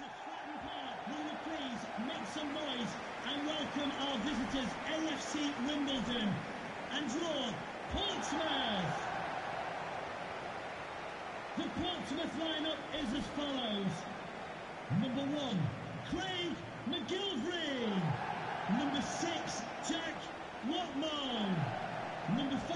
Will you please make some noise and welcome our visitors, AFC Wimbledon, and draw Portsmouth. The Portsmouth lineup is as follows. Number one, Craig MacGillivray. Number six, Jack Whatmough, Number five,